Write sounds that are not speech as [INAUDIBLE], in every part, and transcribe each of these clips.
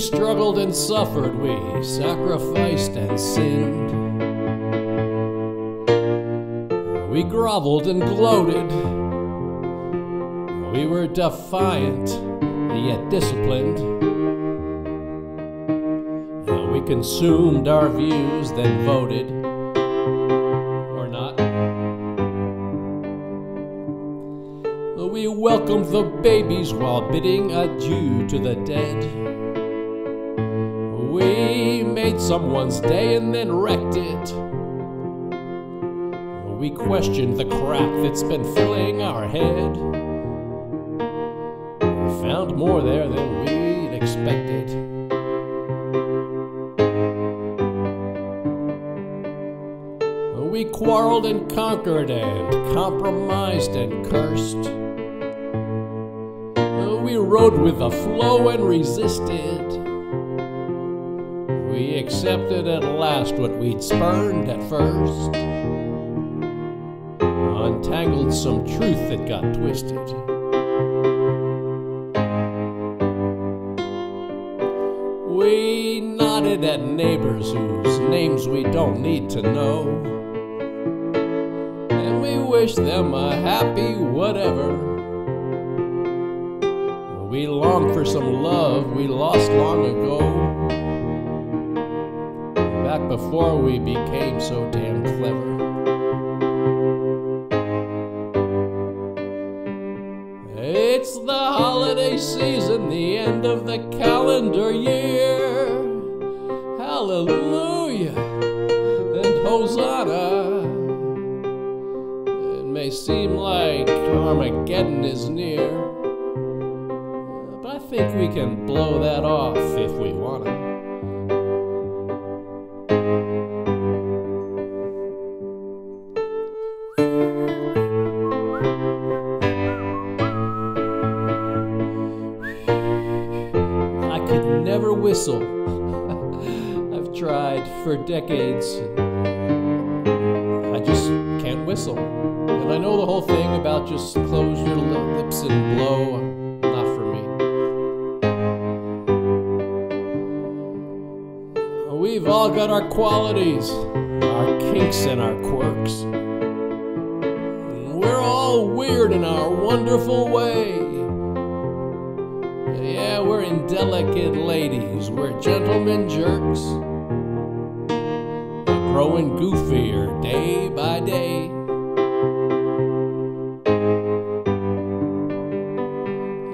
struggled and suffered, we sacrificed and sinned. We groveled and gloated. We were defiant, yet disciplined. We consumed our views, then voted. Or not. We welcomed the babies while bidding adieu to the dead. We made someone's day and then wrecked it. We questioned the crap that's been filling our head. We found more there than we'd expected. We quarreled and conquered and compromised and cursed. We rode with the flow and resisted. We accepted at last what we'd spurned at first. Untangled some truth that got twisted. We nodded at neighbors whose names we don't need to know. And we wish them a happy whatever. We long for some love we lost long ago. Back before we became so damn clever. It's the holiday season, the end of the calendar year. Hallelujah and Hosanna. It may seem like Armageddon is near, but I think we can blow that off if we want to. Never whistle. [LAUGHS] I've tried for decades. I just can't whistle. And I know the whole thing about just close your lips and blow. Not for me. We've all got our qualities, our kinks and our quirks. We're all weird in our wonderful way. Yeah, ladies, we're gentlemen jerks. Growing goofier day by day.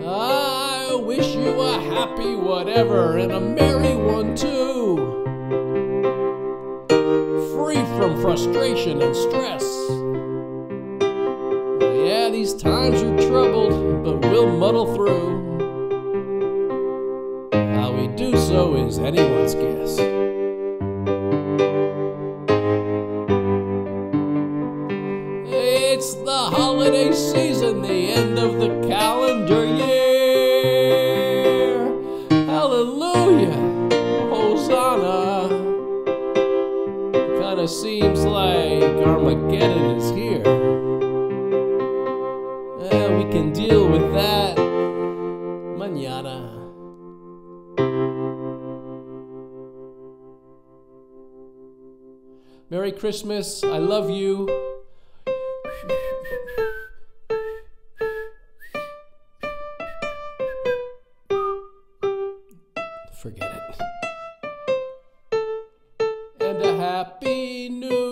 I wish you a happy whatever and a merry one too. Free from frustration and stress. Yeah, these times are troubled, guess. It's the holiday season, the end of the calendar year. Hallelujah, Hosanna. Kinda seems like Armageddon Merry Christmas. I love you. Forget it. And a happy new